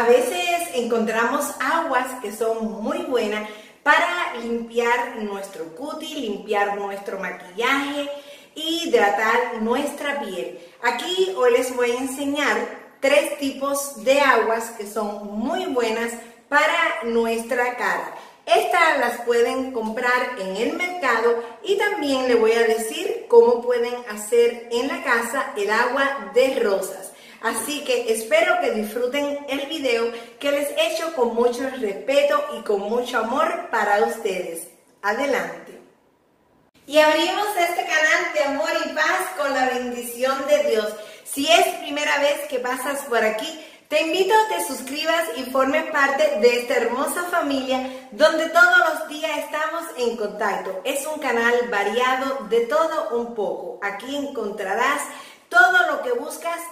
A veces encontramos aguas que son muy buenas para limpiar nuestro cutis, limpiar nuestro maquillaje y hidratar nuestra piel. Aquí hoy les voy a enseñar tres tipos de aguas que son muy buenas para nuestra cara. Estas las pueden comprar en el mercado y también le voy a decir cómo pueden hacer en la casa el agua de rosas. Así que espero que disfruten el video que les he hecho con mucho respeto y con mucho amor para ustedes. Adelante. Y abrimos este canal de amor y paz con la bendición de Dios. Si es primera vez que pasas por aquí, te invito a que te suscribas y formes parte de esta hermosa familia donde todos los días estamos en contacto. Es un canal variado de todo un poco. Aquí encontrarás todo lo que buscas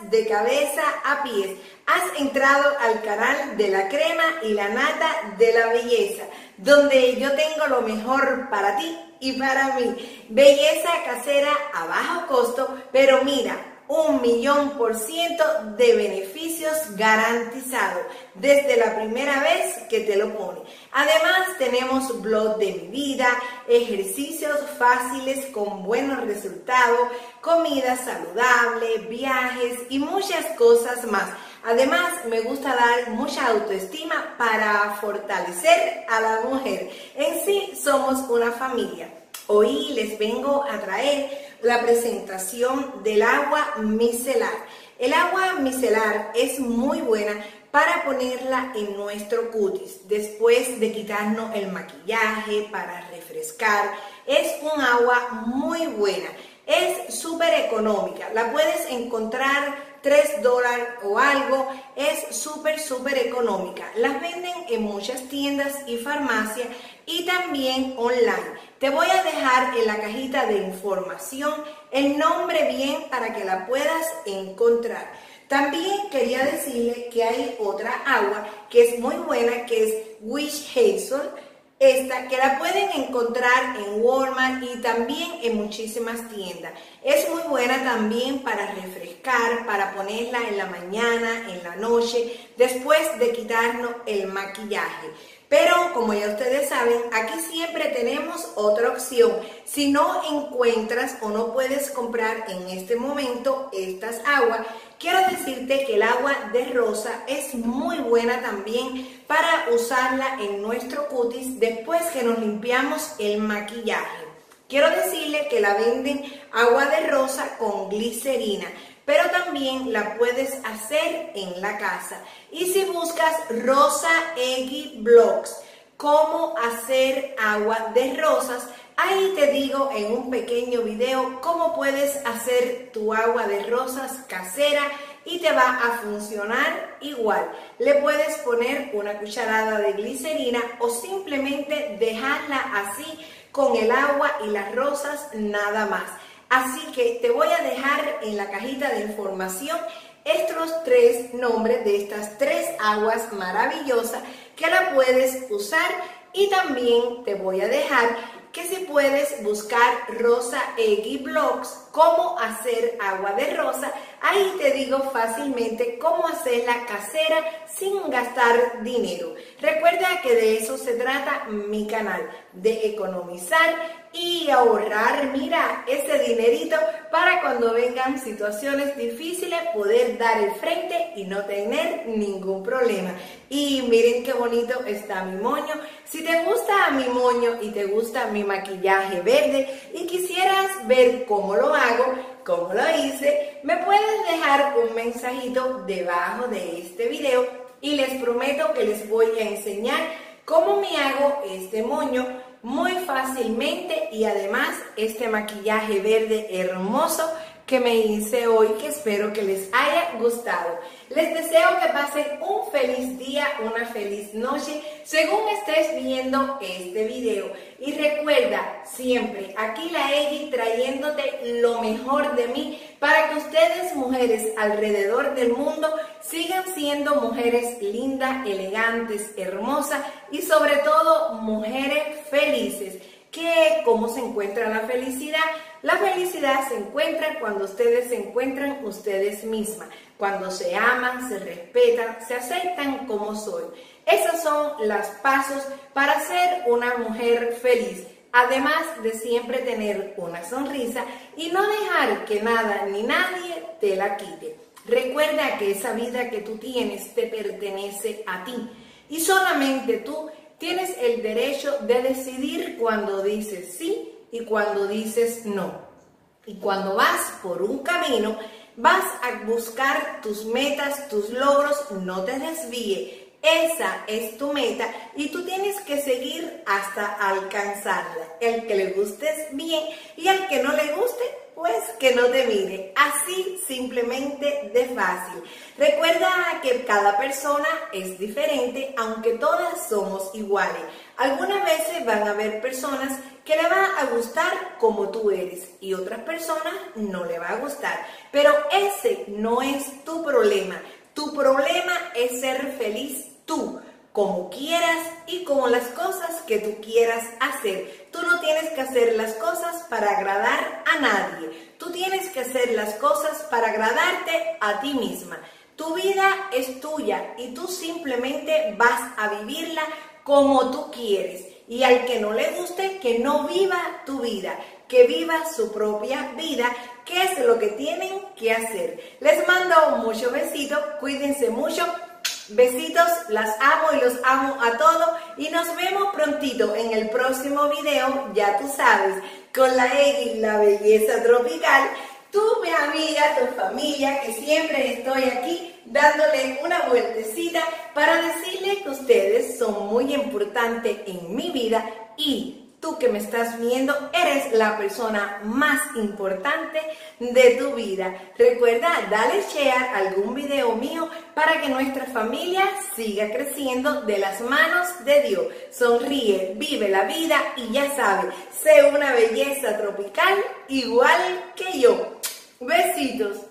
de cabeza a pies. Has entrado al canal de la crema y la nata de la belleza, donde yo tengo lo mejor para ti y para mí. Belleza casera a bajo costo, pero mira, un millón por ciento de beneficios garantizados desde la primera vez que te lo pone. Además tenemos blog de mi vida, ejercicios fáciles con buenos resultados, comida saludable, viajes y muchas cosas más. Además, me gusta dar mucha autoestima para fortalecer a la mujer. En sí, somos una familia. Hoy les vengo a traer la presentación del agua micelar. El agua micelar es muy buena para ponerla en nuestro cutis después de quitarnos el maquillaje, para refrescar. Es un agua muy buena, es súper económica, la puedes encontrar 3 dólares o algo, es súper, súper económica. Las venden en muchas tiendas y farmacias y también online. Te voy a dejar en la cajita de información el nombre bien para que la puedas encontrar. También quería decirle que hay otra agua que es muy buena, que es Wish Hazel esta que la pueden encontrar en Walmart y también en muchísimas tiendas. Es muy buena también para refrescar, para ponerla en la mañana, en la noche, después de quitarnos el maquillaje. Pero como ya ustedes saben, aquí siempre tenemos otra opción. Si no encuentras o no puedes comprar en este momento estas aguas, quiero decirte que el agua de rosa es muy buena también para usarla en nuestro cutis después que nos limpiamos el maquillaje. Quiero decirle que la venden agua de rosa con glicerina pero también la puedes hacer en la casa. Y si buscas Rosa Eggy Blocks, cómo hacer agua de rosas, ahí te digo en un pequeño video cómo puedes hacer tu agua de rosas casera y te va a funcionar igual. Le puedes poner una cucharada de glicerina o simplemente dejarla así con el agua y las rosas nada más. Así que te voy a dejar en la cajita de información estos tres nombres de estas tres aguas maravillosas que la puedes usar y también te voy a dejar que si puedes buscar Rosa Eggy Blocks, cómo hacer agua de rosa, ahí te digo fácilmente cómo hacerla casera sin gastar dinero. Recuerda que de eso se trata mi canal, de economizar y ahorrar, mira, ese dinerito para cuando vengan situaciones difíciles poder dar el frente y no tener ningún problema. Y miren qué bonito está mi moño. Si te gusta mi moño y te gusta mi maquillaje verde y quisieras ver cómo lo hago, cómo lo hice, me puedes dejar un mensajito debajo de este video y les prometo que les voy a enseñar cómo me hago este moño muy fácilmente y además este maquillaje verde hermoso que me hice hoy que espero que les haya gustado. Les deseo que pasen un feliz día, una feliz noche según estés viendo este video. Y recuerda siempre, aquí la Eggy trayéndote lo mejor de mí para que ustedes mujeres alrededor del mundo sigan siendo mujeres lindas, elegantes, hermosas y sobre todo mujeres felices. ¿Qué? ¿Cómo se encuentra la felicidad? La felicidad se encuentra cuando ustedes se encuentran ustedes mismas. cuando se aman, se respetan, se aceptan como son. Esos son los pasos para ser una mujer feliz. Además de siempre tener una sonrisa y no dejar que nada ni nadie te la quite. Recuerda que esa vida que tú tienes te pertenece a ti y solamente tú tienes el derecho de decidir cuando dices sí y cuando dices no. Y cuando vas por un camino, vas a buscar tus metas, tus logros, no te desvíe. Esa es tu meta y tú tienes que seguir hasta alcanzarla. El que le gustes bien y al que no le guste, pues que no te mire. Así simplemente de fácil. Recuerda que cada persona es diferente, aunque todas somos iguales. Algunas veces van a haber personas que le va a gustar como tú eres y otras personas no le va a gustar. Pero ese no es tu problema. Tu problema es ser feliz tú como quieras y como las cosas que tú quieras hacer. Tú no tienes que hacer las cosas para agradar a nadie. Tú tienes que hacer las cosas para agradarte a ti misma. Tu vida es tuya y tú simplemente vas a vivirla como tú quieres. Y al que no le guste, que no viva tu vida, que viva su propia vida, que es lo que tienen que hacer. Les mando muchos besitos, cuídense mucho Besitos, las amo y los amo a todos y nos vemos prontito en el próximo video, ya tú sabes, con la X, la belleza tropical, tú, mi amiga, tu familia, que siempre estoy aquí dándole una vueltecita para decirle que ustedes son muy importantes en mi vida y que me estás viendo, eres la persona más importante de tu vida. Recuerda, dale share algún video mío para que nuestra familia siga creciendo de las manos de Dios. Sonríe, vive la vida y ya sabes, sé una belleza tropical igual que yo. Besitos.